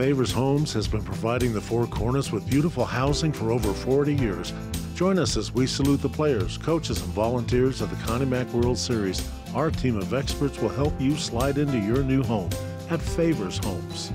Favers Homes has been providing the Four Corners with beautiful housing for over 40 years. Join us as we salute the players, coaches, and volunteers of the Connie Mack World Series. Our team of experts will help you slide into your new home at Favers Homes.